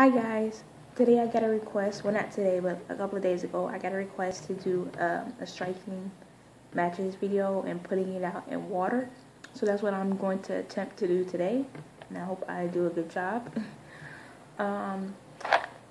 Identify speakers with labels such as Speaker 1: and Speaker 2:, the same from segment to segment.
Speaker 1: Hi guys, today I got a request, well not today, but a couple of days ago, I got a request to do um, a striking matches video and putting it out in water. So that's what I'm going to attempt to do today, and I hope I do a good job. um,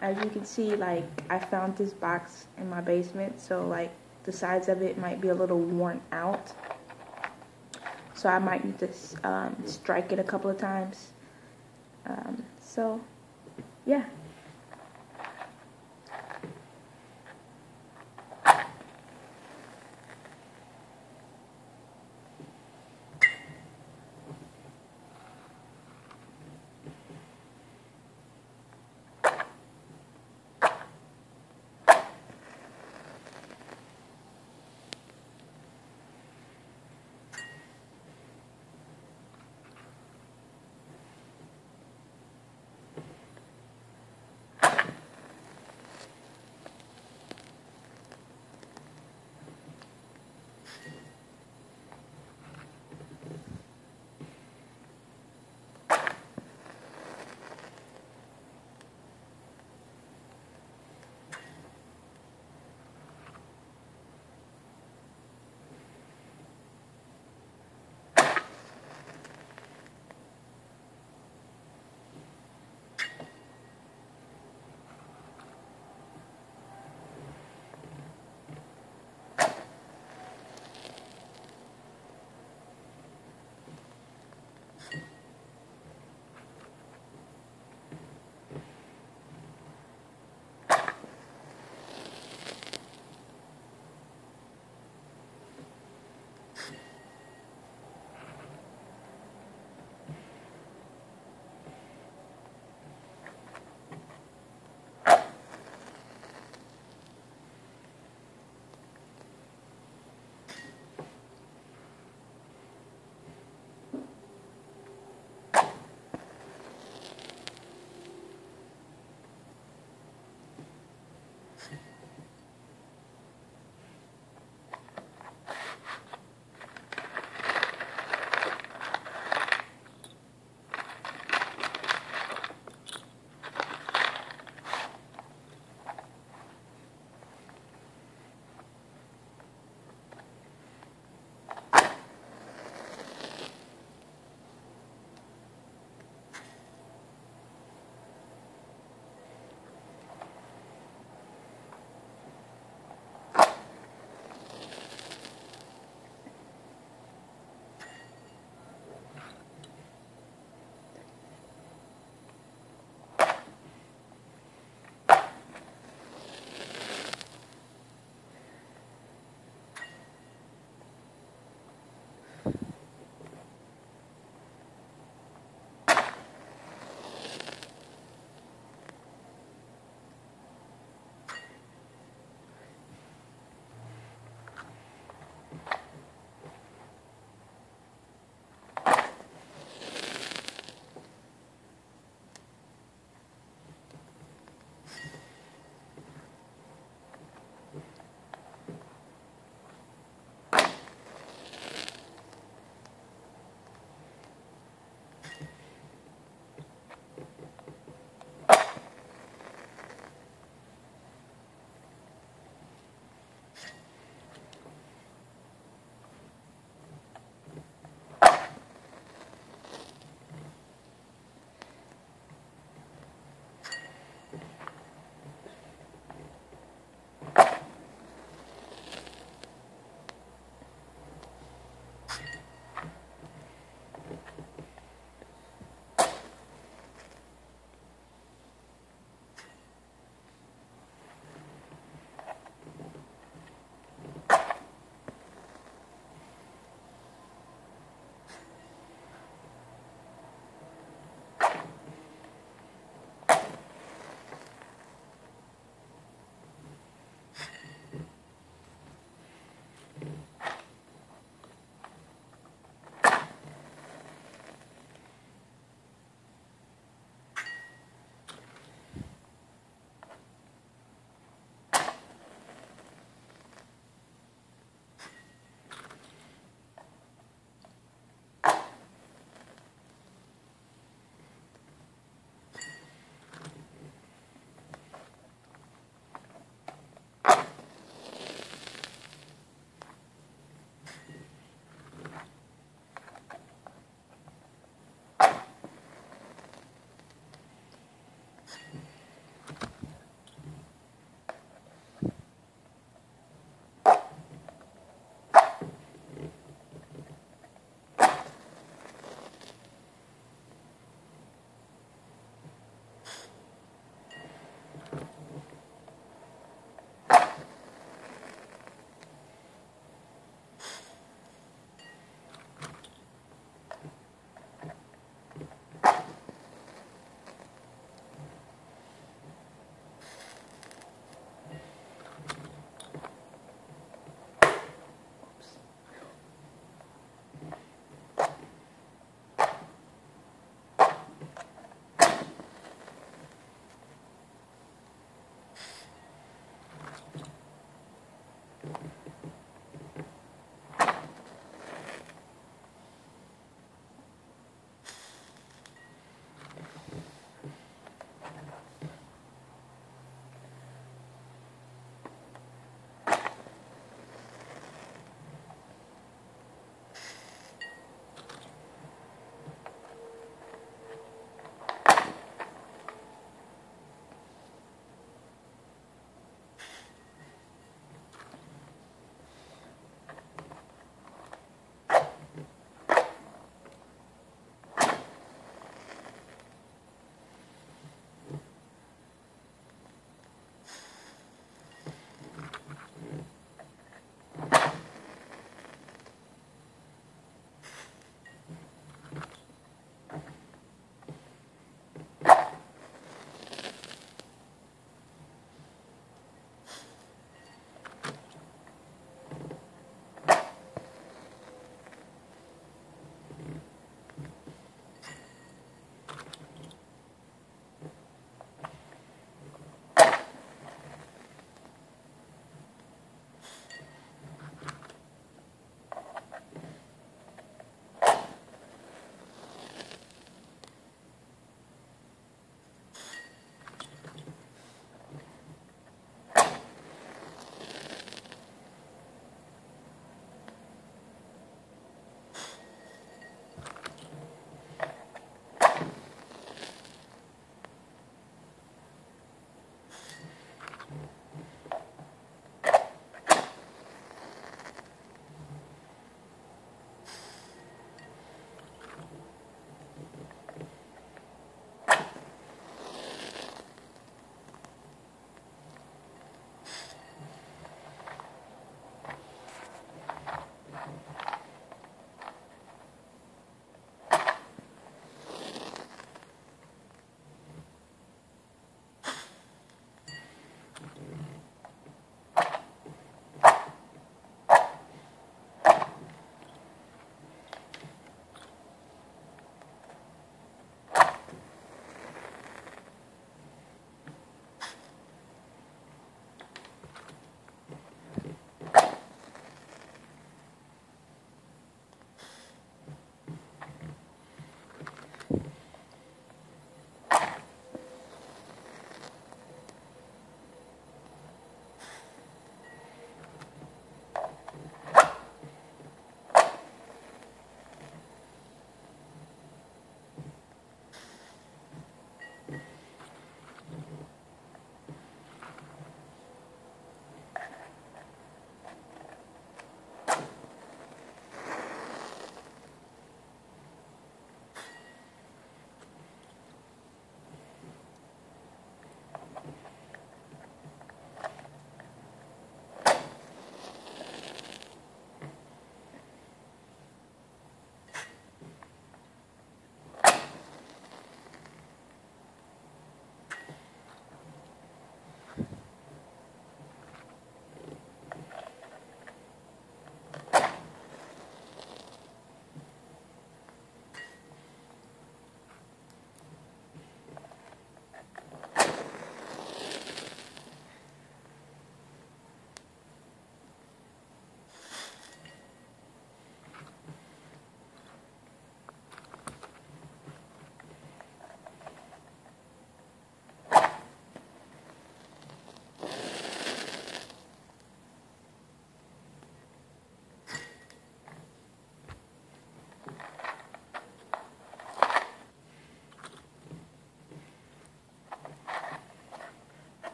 Speaker 1: as you can see, like, I found this box in my basement, so like, the sides of it might be a little worn out. So I might need to um, strike it a couple of times. Um, so yeah.